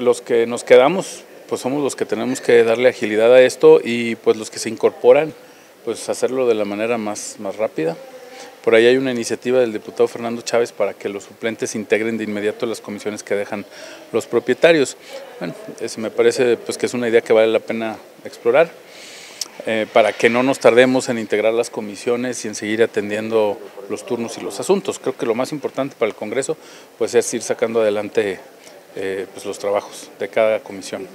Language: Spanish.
Los que nos quedamos, pues somos los que tenemos que darle agilidad a esto y pues los que se incorporan, pues hacerlo de la manera más, más rápida. Por ahí hay una iniciativa del diputado Fernando Chávez para que los suplentes integren de inmediato las comisiones que dejan los propietarios. Bueno, me parece pues, que es una idea que vale la pena explorar. Eh, para que no nos tardemos en integrar las comisiones y en seguir atendiendo los turnos y los asuntos. Creo que lo más importante para el Congreso pues, es ir sacando adelante eh, pues, los trabajos de cada comisión.